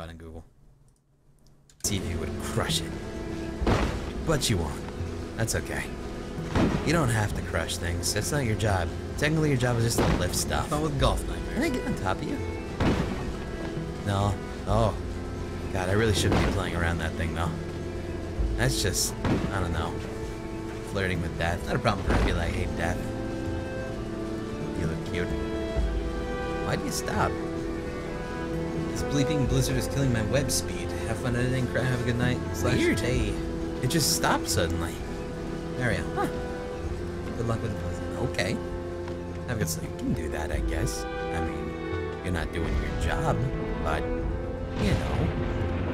find on Google. See if you would crush it. But you won't. That's okay. You don't have to crush things. That's not your job. Technically, your job is just to lift stuff. Not with golf Can I nightmares. get on top of you? No. Oh. God, I really shouldn't be playing around that thing, though. That's just, I don't know, flirting with death. Not a problem for I me. like I hate death. You look cute. Why do you stop? This bleeping blizzard is killing my web speed. Have fun editing. Cry. Have a good night. Slash Weird. day. It just stopped suddenly. There we go. Huh. Good luck with the blizzard. Okay. Have a good sleep. You can do that, I guess. I mean, you're not doing your job, but, you know.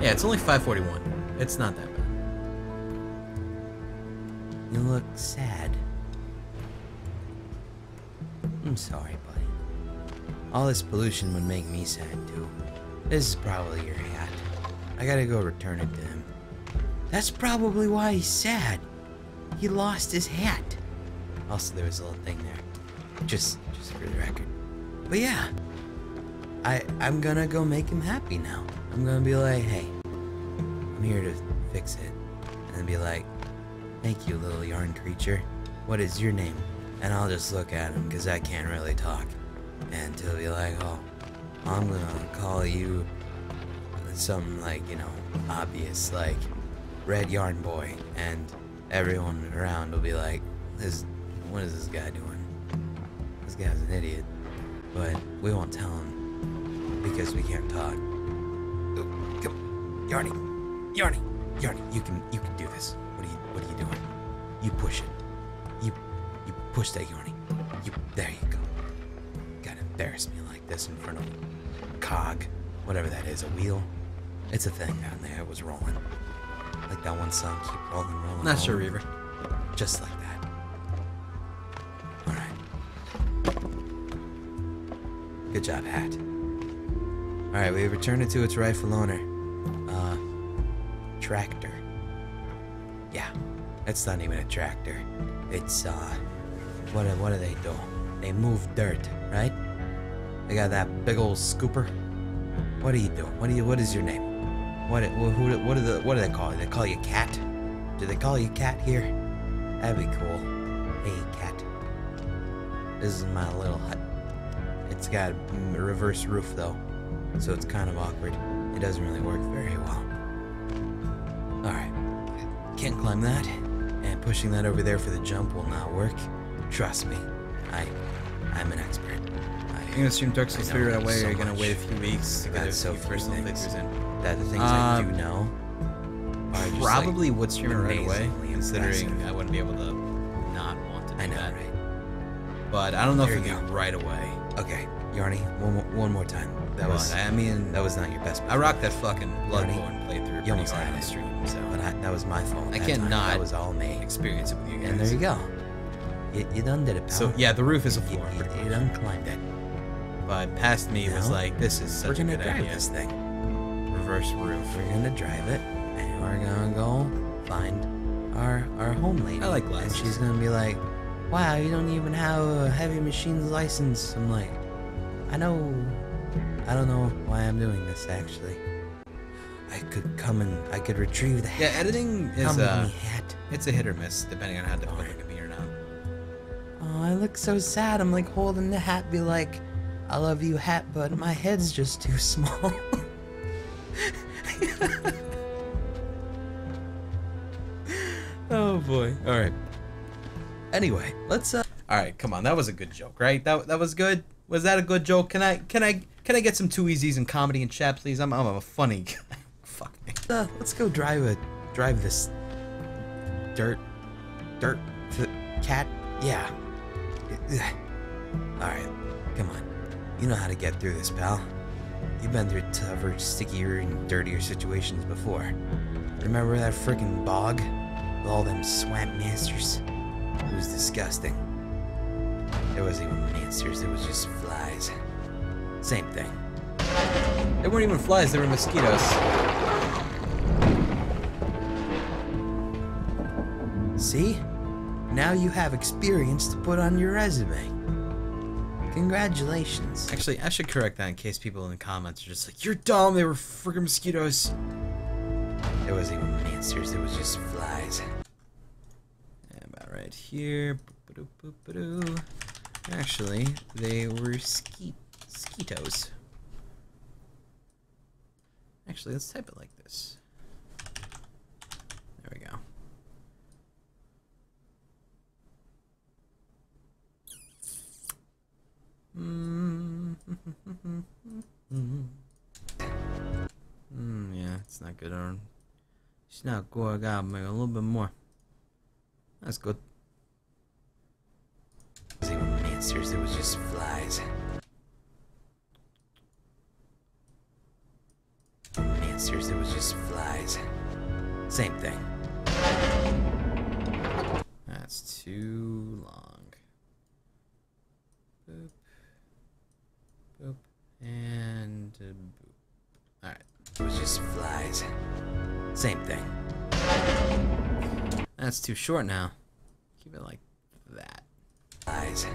Yeah, it's only 5:41. It's not that bad. You look sad. I'm sorry, buddy. All this pollution would make me sad too. This is probably your hat. I gotta go return it to him. That's probably why he's sad. He lost his hat. Also, there was a little thing there. Just, just for the record. But yeah, I, I'm gonna go make him happy now. I'm gonna be like, hey, I'm here to fix it, and be like, Thank you, little yarn creature. What is your name? And I'll just look at him because I can't really talk. And he'll be like, oh, I'm gonna call you something like, you know, obvious, like Red Yarn Boy. And everyone around will be like, this, what is this guy doing? This guy's an idiot. But we won't tell him because we can't talk. Come, Yarny, Yarny, Yarny, you can, you can do this. What are you, what are you doing? You push it. You, you push that Yarny. You, there you go. Gotta embarrass me like this in front of cog, whatever that is, a wheel. It's a thing down there. It was rolling. Like that one song, keep rolling, rolling. Not sure, rolling. Reaver. Just like that. Alright. Good job, Hat. Alright, we return it to its rightful owner. Uh, tractor. Yeah, it's not even a tractor. It's, uh, what, what do they do? They move dirt, right? They got that big old scooper. What are you doing? What do you, what is your name? What, who, what are the, what do they call you? They call you Cat? Do they call you Cat here? That'd be cool. Hey, cat. This is my little hut. It's got a reverse roof though, so it's kind of awkward. It doesn't really work very well. Alright. Can't climb that, and pushing that over there for the jump will not work. Trust me. I I'm an expert. I, You're gonna stream Dark Souls I 3 know right away, so or you're gonna wait a few weeks to get a so few personal things. pictures in? that the things I do Um, know just Probably like, would stream it right away, considering impressive. I wouldn't be able to not want to do I know, that. right? But I don't know There if you it'd be right away. Okay, Yarny, one more, one more time. That was I mean, that was not your best. I rocked that fucking Yarny, Bloodborne playthrough you almost had it. stream, so But I, that was my fault. I cannot That was all me. experience it with you guys. And there you go. You, you done did it, pal. So yeah, the roof is a floor, you, you much. done climbed it. But past me was like, this is such We're such a gonna good drive idea. this thing. Reverse roof. We're gonna drive it, and we're gonna go find our our home lady. I like And she's gonna be like, "Wow, you don't even have a heavy machines license." I'm like, "I know. I don't know why I'm doing this actually. I could come and I could retrieve the Yeah, hat. editing is Come uh, hat. it's a hit or miss depending on how difficult it can be or not. Oh, I look so sad. I'm like holding the hat, be like, I love you, hat, but my head's just too small. oh boy. All right. Anyway, let's uh. All right, come on, that was a good joke, right? That that was good. Was that a good joke? Can I can I can I get some two easies and comedy and chat, please? I'm I'm a funny guy. Fuck me. uh let's go drive a drive this dirt dirt cat. Yeah. All right. Come on. You know how to get through this, pal. You've been through tougher, stickier, and dirtier situations before. Remember that freaking bog with all them swamp monsters? It was disgusting. There wasn't even monsters, it was just flies. Same thing. They weren't even flies; they were mosquitoes. See? Now you have experience to put on your resume. Congratulations. Actually, I should correct that in case people in the comments are just like, "You're dumb. They were freaking mosquitoes." It wasn't even monsters, there was just flies. About right here. Actually, they were ski mosquitoes. Actually, let's type it like this. There we go. Mm, yeah, it's not good. Aaron. It's not good. I gotta make a little bit more. That's good. There wasn't even monsters, there was just flies. Monsters, there was just flies. Same thing. That's too long. Boop. Boop. And uh, boop. Alright. It was just flies. Same thing. That's too short now. Keep it like that. Flies.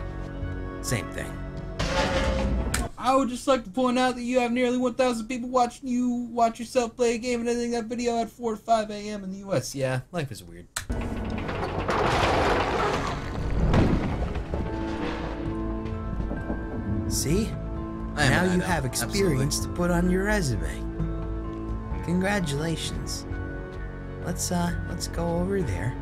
Same thing. I would just like to point out that you have nearly 1,000 people watching you watch yourself play a game and editing that video at 4 to 5 a.m. in the U.S. Yeah, life is weird. See? Now you have Absolutely. experience to put on your resume. Congratulations. Let's uh let's go over there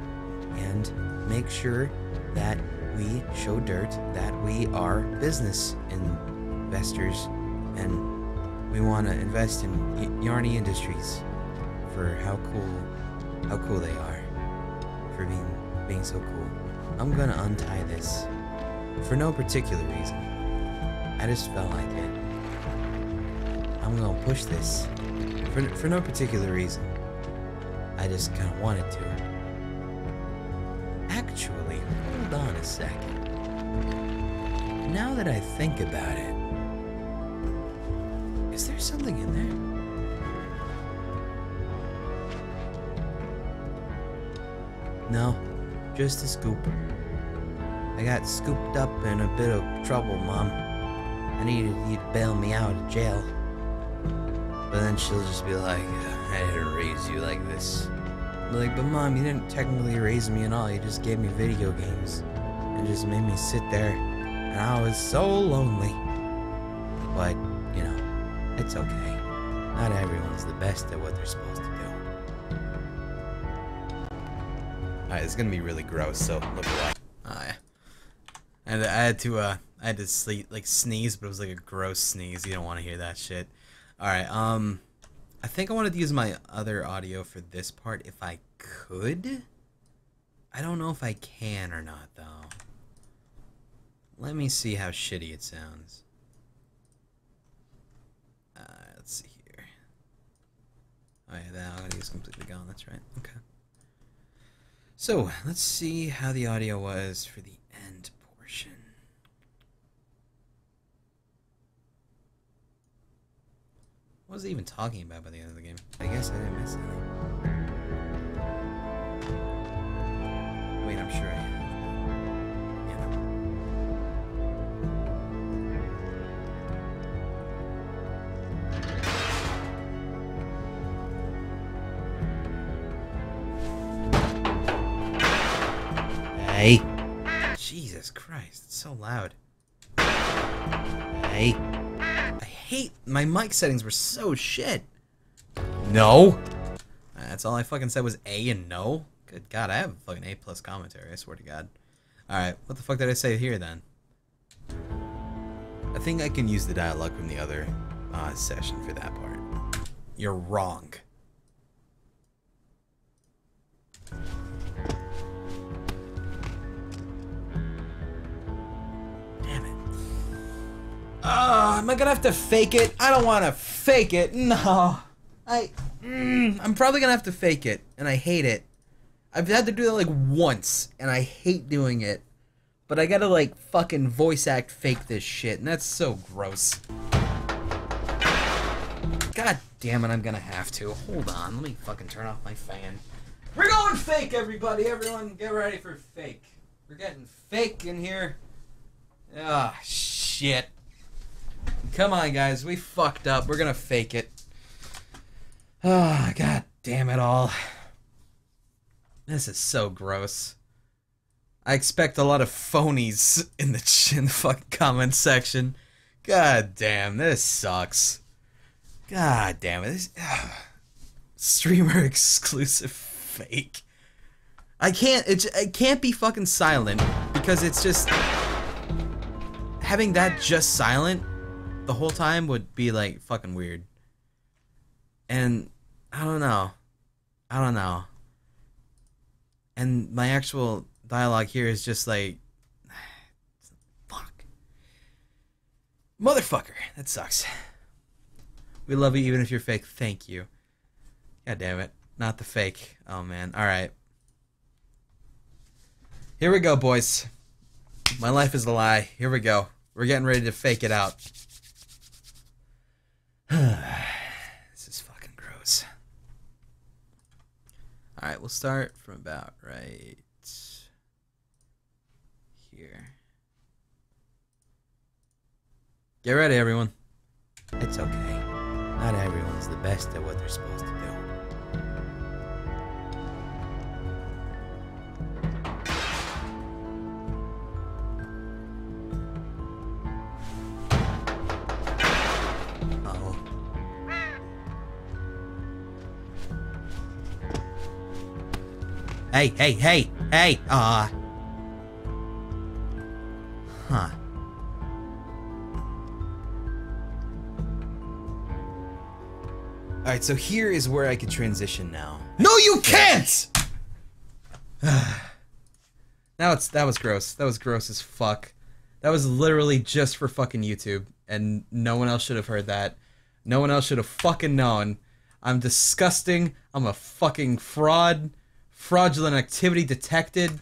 and make sure that we show dirt that we are business investors and we want to invest in y- Yarny Industries for how cool how cool they are for being being so cool. I'm going to untie this for no particular reason. I just felt like it. I'm gonna push this for, for no particular reason. I just kind of wanted to. Actually, hold on a second. Now that I think about it, is there something in there? No, just a scoop. I got scooped up in a bit of trouble, Mom. I needed you to bail me out of jail. But then she'll just be like, I didn't raise you like this. I'm like, but mom, you didn't technically raise me at all. You just gave me video games and just made me sit there. And I was so lonely. But, you know, it's okay. Not everyone's the best at what they're supposed to do. Alright, it's gonna be really gross, so look. Oh, yeah. And I had to, uh, I had to sleep, like, sneeze, but it was like a gross sneeze. You don't want to hear that shit. Alright, um, I think I wanted to use my other audio for this part if I could. I don't know if I can or not, though. Let me see how shitty it sounds. Uh, let's see here. Oh yeah, that audio is completely gone. That's right. Okay. So let's see how the audio was for the end portion. What was he even talking about by the end of the game? I guess I didn't miss anything. Wait, I'm sure I have. Hey, Jesus Christ, it's so loud. hey. Hate my mic settings were so shit. No. That's all I fucking said was A and no. Good God, I have a fucking A plus commentary. I swear to God. All right, what the fuck did I say here then? I think I can use the dialogue from the other uh, session for that part. You're wrong. Damn it. Ah, am I gonna have to fake it? I don't want to fake it. No. I. Mm, I'm probably gonna have to fake it, and I hate it. I've had to do that like once, and I hate doing it. But I gotta like fucking voice act fake this shit, and that's so gross. God damn it, I'm gonna have to. Hold on, let me fucking turn off my fan. We're going fake, everybody. Everyone, get ready for fake. We're getting fake in here. Ah, shit. shit. Come on, guys. We fucked up. We're gonna fake it. Oh, god damn it all. This is so gross. I expect a lot of phonies in the in the fucking comment section. God damn, this sucks. God damn it. This, streamer exclusive fake. I can't it, it can't be fucking silent because it's just having that just silent the whole time would be like fucking weird. And I don't know. I don't know. And my actual dialogue here is just like fuck. Motherfucker. That sucks. We love you even if you're fake. Thank you. God damn it. Not the fake. Oh man. Alright. Here we go, boys. My life is a lie. Here we go. We're getting ready to fake it out. this is fucking gross. Alright, we'll start from about right here. Get ready, everyone. It's okay. Not everyone's the best at what they're supposed to do. Hey, hey, hey, hey! Ah. Huh. Alright, so here is where I could transition now. No, you can't! now it's that was gross. That was gross as fuck. That was literally just for fucking YouTube, and no one else should have heard that. No one else should have fucking known. I'm disgusting. I'm a fucking fraud. Fraudulent activity detected.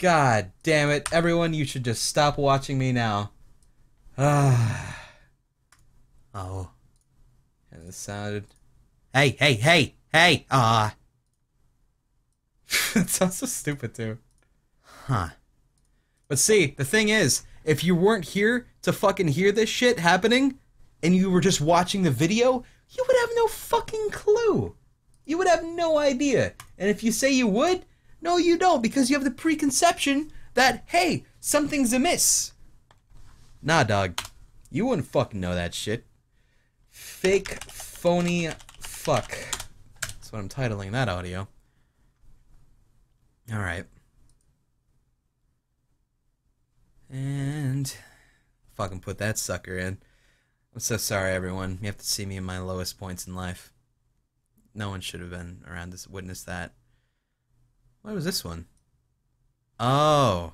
God damn it. Everyone, you should just stop watching me now. Oh. and it sounded Hey, hey, hey, hey! Ah. it sounds so stupid too. Huh. But see, the thing is, if you weren't here to fucking hear this shit happening, and you were just watching the video, you would have no fucking clue. You would have no idea. And if you say you would, no, you don't, because you have the preconception that, hey, something's amiss. Nah, dog. You wouldn't fucking know that shit. Fake, phony, fuck. That's what I'm titling that audio. Alright. And fucking put that sucker in. I'm so sorry, everyone. You have to see me in my lowest points in life. No one should have been around to witness that. What was this one? Oh.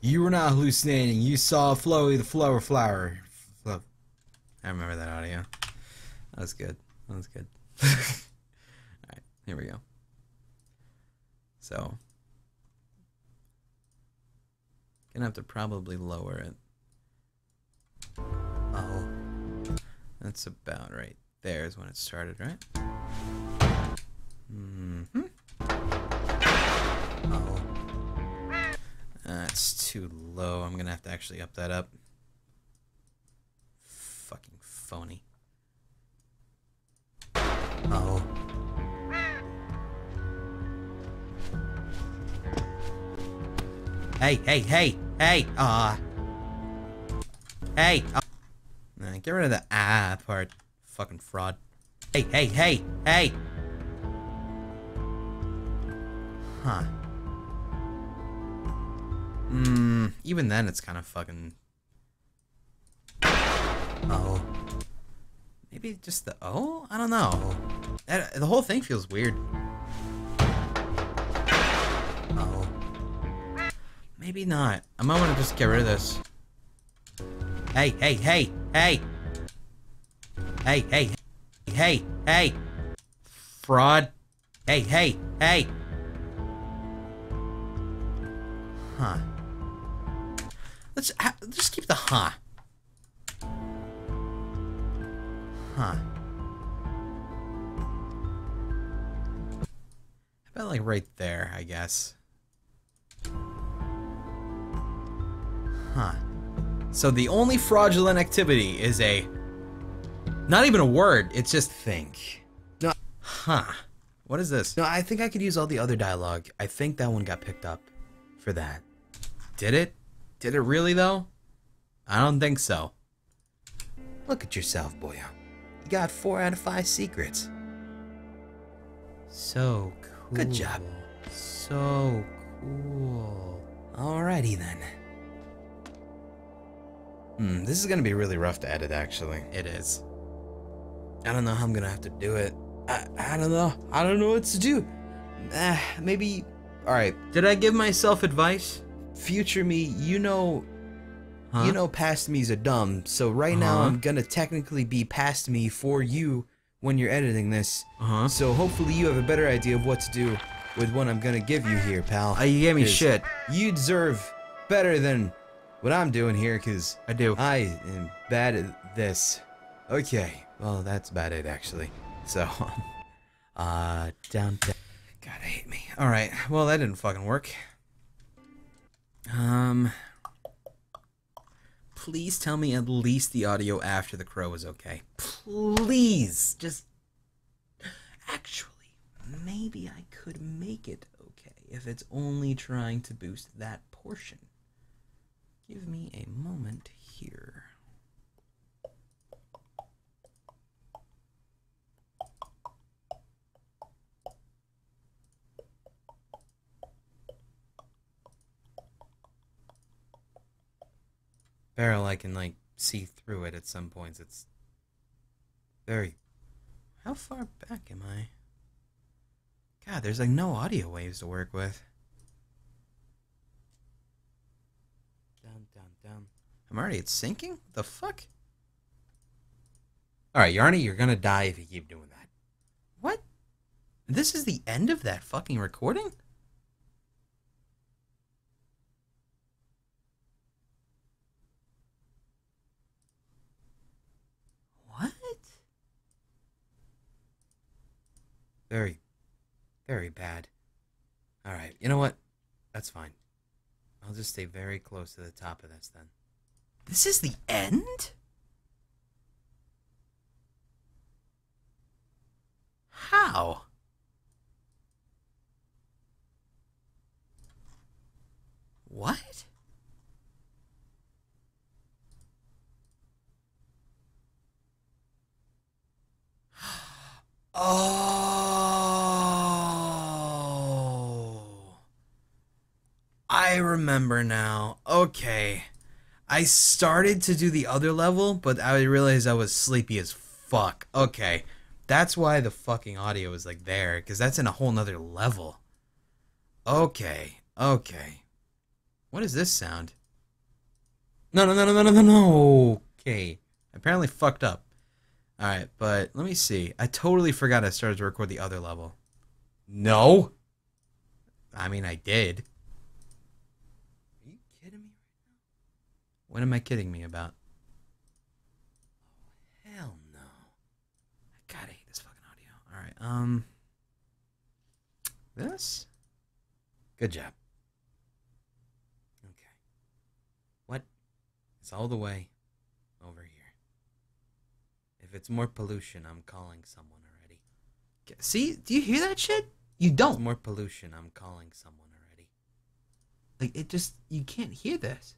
You were not hallucinating. You saw Floey the flower flower. Flo- I remember that audio. That was good. That was good. Alright, here we go. So, Gonna have to probably lower it. Oh. That's about right there is when it started, right? hmm Oh. That's too low. I'm gonna have to actually up that up. Fucking phony. Oh. Hey, hey, hey, hey! Ah. Hey! ah. Nah, get rid of the ah part. Fucking fraud. Hey, hey, hey, hey! Huh. Hmm. Even then, it's kind of fucking. Oh. Maybe just the oh. I don't know. That, the whole thing feels weird. Oh. Maybe not. I might want to just get rid of this. Hey, hey, hey, hey! Hey, hey, hey, hey! Fraud. Hey, hey, hey! Huh. Let's just keep the huh. Huh. About like right there, I guess. Huh. So the only fraudulent activity is a. Not even a word, it's just Think. No. Huh. What is this? No, I think I could use all the other dialogue. I think that one got picked up for that. Did it? Did it really, though? I don't think so. Look at yourself, boyo. You got four out of five secrets. So cool. Good job. So cool. Alrighty then. Hmm, this is gonna be really rough to edit, actually. It is. I don't know how I'm gonna have to do it. I, I don't know. I don't know what to do. Uh, maybe. Alright, Did I give myself advice? future me, you know. Huh? You know, past me's a dumb, so right now Uh-huh. I'm gonna technically be past me for you when you're editing this. Uh huh. So hopefully you have a better idea of what to do with what I'm gonna give you here, pal. Uh, you gave me shit. You deserve better than what I'm doing here, cause I do. I am bad at this. Okay, well that's about it actually. So, uh, down. down. God, I hate me. All right. Well, that didn't fucking work. Um. Please tell me at least the audio after the crow is okay. Please, just. Actually, maybe I could make it okay if it's only trying to boost that portion. Give me a moment here. Barrel, I can like see through it at some points. It's very. How far back am I? God, there's like no audio waves to work with. Down, down, down. I'm already at sinking? The fuck? Alright, Yarny, you're gonna die if you keep doing that. What? This is the end of that fucking recording? What? Very, very bad. Alright, you know what? That's fine. I'll just stay very close to the top of this then. This is the end? How? What? Oh. I remember now. Okay. I started to do the other level, but I realized I was sleepy as fuck. Okay. That's why the fucking audio is like there, because that's in a whole nother level. Okay. Okay. What is this sound? No, no, no, no, no, no, no. Okay. Apparently fucked up. Alright, but let me see. I totally forgot I started to record the other level. No. I mean, I did. Are you kidding me right now? What am I kidding me about? Oh, hell no. I gotta hate this fucking audio. Alright, um. This? Good job. Okay. What? It's all the way over here. If it's more pollution, I'm calling someone already. See? Do you hear that shit? You don't. More pollution, I'm calling someone already. Like, it just. You can't hear this.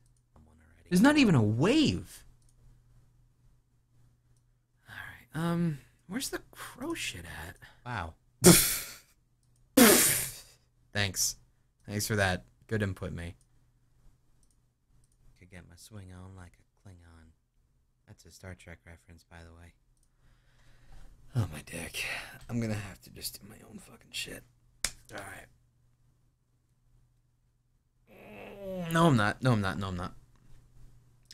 There's not even a wave. Alright, um. Where's the crow shit at? Wow. Thanks. Thanks for that. Good input, me. Could get my swing on like a Klingon. That's a Star Trek reference, by the way. Oh, my dick. I'm gonna have to just do my own fucking shit. Alright. No, I'm not. No, I'm not. No, I'm not.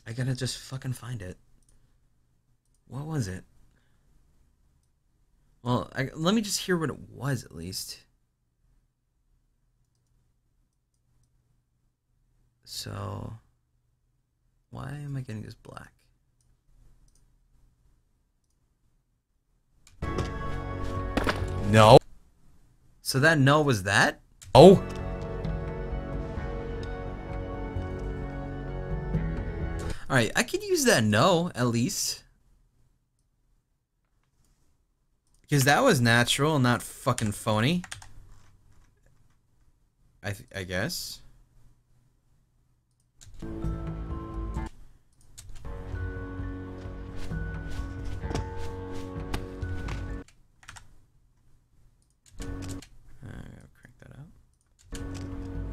I gotta just fucking find it. What was it? Well, I, let me just hear what it was at least. So, why am I getting this black? No. So that no was that? Oh. Alright, I could use that no, at least. Because that was natural, not fucking phony. I, I guess.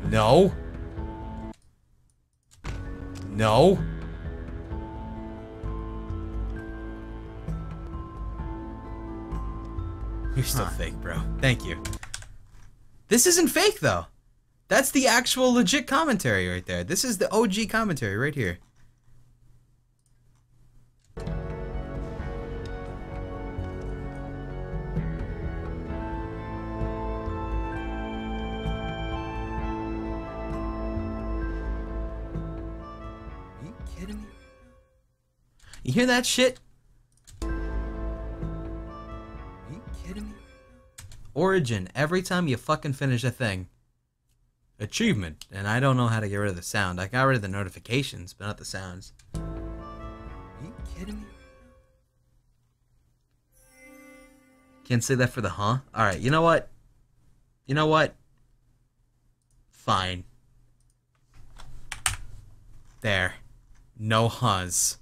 No. No. You're still fake, bro. Thank you. This isn't fake, though. That's the actual legit commentary right there. This is the OG commentary right here. Are you kidding me? You hear that shit? Origin, every time you fucking finish a thing. Achievement, and I don't know how to get rid of the sound. I got rid of the notifications, but not the sounds. Are you kidding me? Can't say that for the huh? Alright, you know what? You know what? Fine. There. No huhs.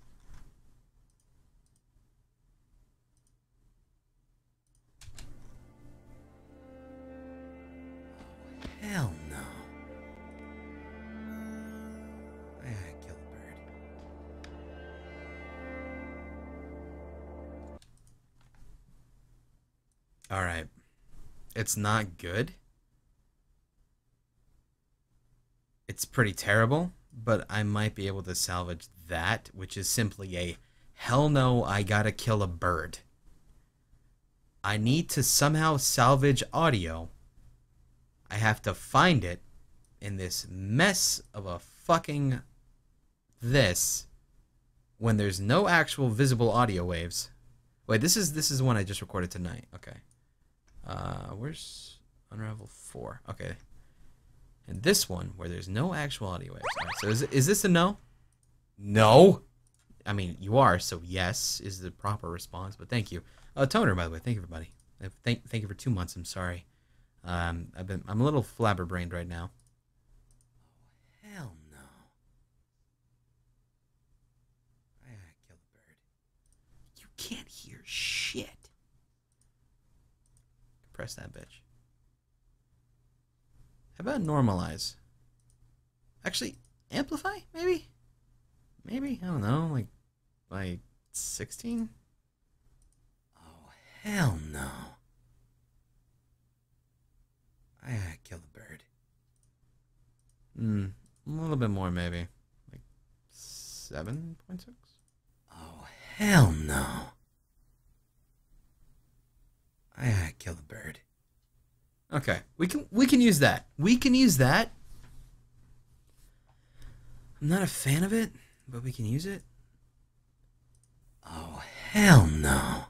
Hell no. I gotta kill a bird. Alright. It's not good. It's pretty terrible, but I might be able to salvage that, which is simply a hell no, I gotta kill a bird. I need to somehow salvage audio. I have to find it in this mess of a fucking this when there's no actual visible audio waves. Wait, this is this is one I just recorded tonight. Okay. Uh where's Unravel 4? Okay. And this one where there's no actual audio waves. Alright, so is is this a no? No. I mean, you are, so yes is the proper response, but thank you. Uh Toner by the way, thank you everybody. Uh, Thank thank you for 2 months. I'm sorry. Um I've been I'm a little flabberbrained right now. Oh hell no. I gotta kill a bird. You can't hear shit. Press that bitch. How about normalize? Actually, amplify, maybe? Maybe? I don't know, like, like 16? Oh, hell no. I gotta kill a bird. Hmm, a little bit more, maybe. Like 7.6? Oh, hell no. I gotta kill a bird. Okay, we can we can use that. We can use that. I'm not a fan of it, but we can use it. Oh, hell no.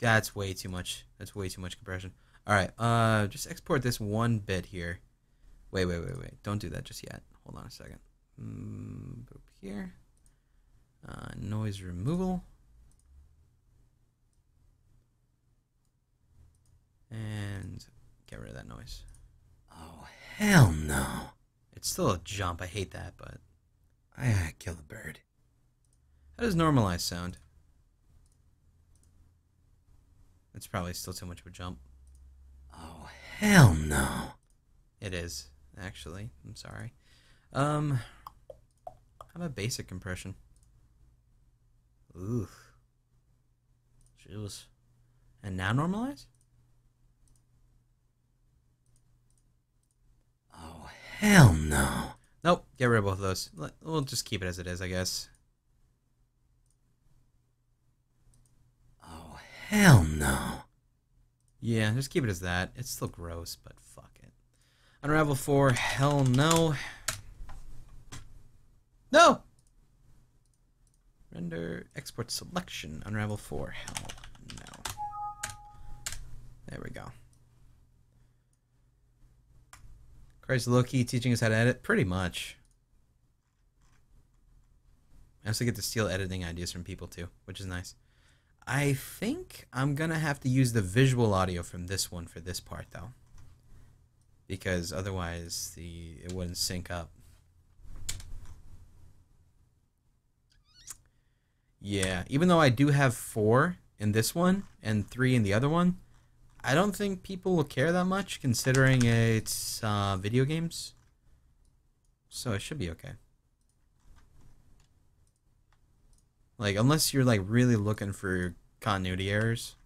That's way too much. That's way too much compression. All right, uh, just export this one bit here. Wait, wait, wait, wait. Don't do that just yet. Hold on a second. Mm, here. Uh, noise removal. And get rid of that noise. Oh, hell no. It's still a jump. I hate that, but I gotta kill a bird. how does normalize sound? It's probably still too much of a jump. Oh, hell no. It is, actually. I'm sorry. Um, how about basic compression? Ooh. Jeez. And now normalize? Oh, hell no. Nope, get rid of both of those. We'll just keep it as it is, I guess. Oh, hell no. Yeah, just keep it as that. It's still gross, but fuck it. Unravel 4, hell no. No! Render export selection. Unravel 4, hell no. There we go. Christ Loki teaching us how to edit? Pretty much. I also get to steal editing ideas from people too, which is nice. I think I'm gonna have to use the visual audio from this one for this part though. Because otherwise the it wouldn't sync up. Yeah, even though I do have four in this one and three in the other one, I don't think people will care that much considering it's uh, video games. So it should be okay. Like, unless you're like really looking for continuity errors.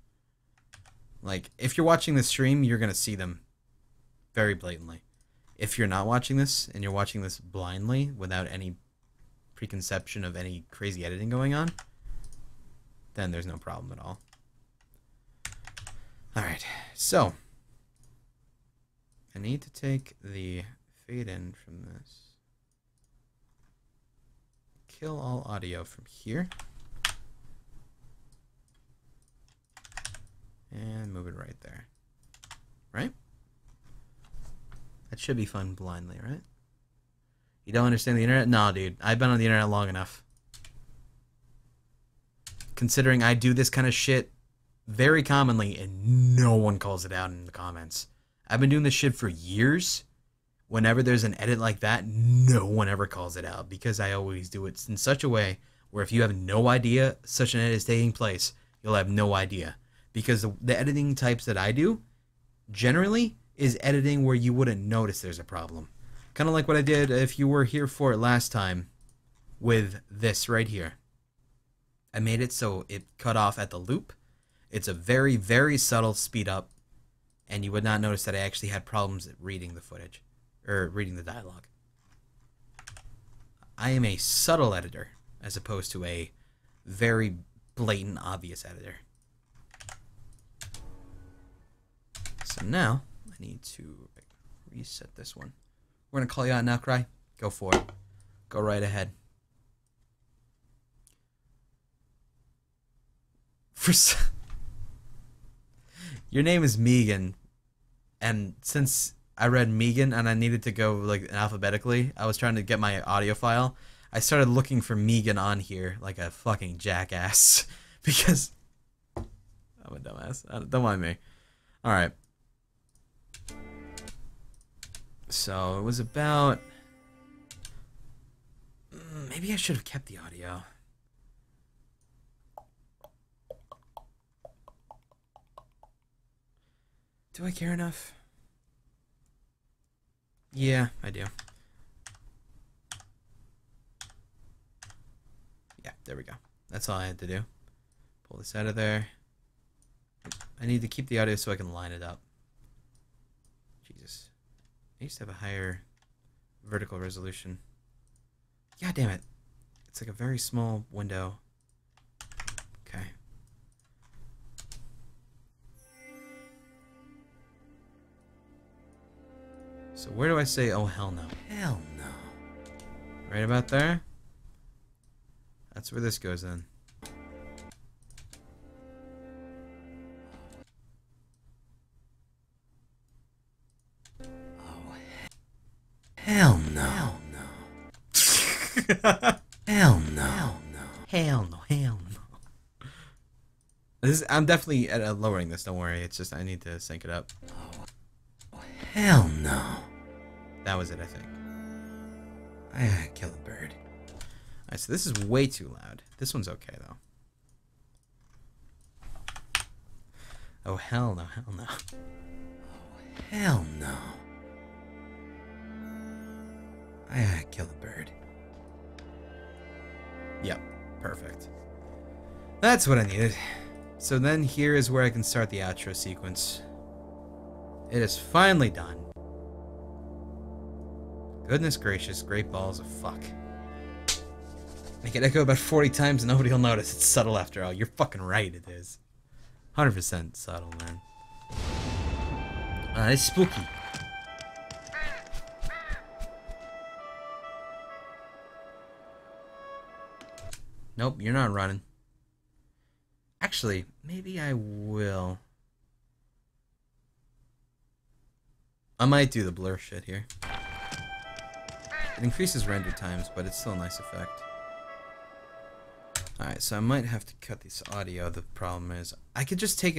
Like, if you're watching the stream, you're gonna see them very blatantly. If you're not watching this and you're watching this blindly without any preconception of any crazy editing going on, then there's no problem at all. Alright, so I need to take the fade in from this. Kill all audio from here. And move it right there. Right? That should be fun blindly, right? You don't understand the internet? No, dude. I've been on the internet long enough. Considering I do this kind of shit very commonly and no one calls it out in the comments. I've been doing this shit for years. Whenever there's an edit like that, no one ever calls it out because I always do it in such a way where if you have no idea such an edit is taking place, you'll have no idea. Because the, the editing types that I do generally is editing where you wouldn't notice there's a problem. Kind of like what I did if you were here for it last time with this right here. I made it so it cut off at the loop. It's a very, very subtle speed up, and you would not notice that I actually had problems reading the footage or reading the dialogue. I am a subtle editor as opposed to a very blatant, obvious editor. So now I need to reset this one. We're gonna call you out now, Cry. Go for it. Go right ahead. For your name is Megan, and since I read Megan and I needed to go like alphabetically, I was trying to get my audio file. I started looking for Megan on here like a fucking jackass because I'm a dumbass. Uh, Don't mind me. All right. So it was about. Mm, Maybe I should have kept the audio. Do I care enough? Yeah, I do. Yeah, there we go. That's all I had to do. Pull this out of there. I need to keep the audio so I can line it up. Jesus. I used to have a higher vertical resolution. God damn it. It's like a very small window. So where do I say, oh hell no? Hell no. Right about there? That's where this goes in. Oh hell no. Hell no. Hell no. Hell no, hell no. This is, I'm definitely uh, lowering this, don't worry. It's just I need to sync it up. Oh, hell no. That was it, I think. I kill a bird. Alright, so this is way too loud. This one's okay, though. Oh, hell no, hell no. Oh, hell no. I kill a bird. Yep, perfect. That's what I needed. So then here is where I can start the outro sequence. It is finally done. Goodness gracious, great balls of fuck. Make it echo about 40 times and nobody will notice. It's subtle after all. You're fucking right, it is. 100% subtle, man. Uh, it's spooky. Nope, you're not running. Actually, maybe I will. I might do the blur shit here. It increases render times, but it's still a nice effect. Alright, so I might have to cut this audio. The problem is, I could just take it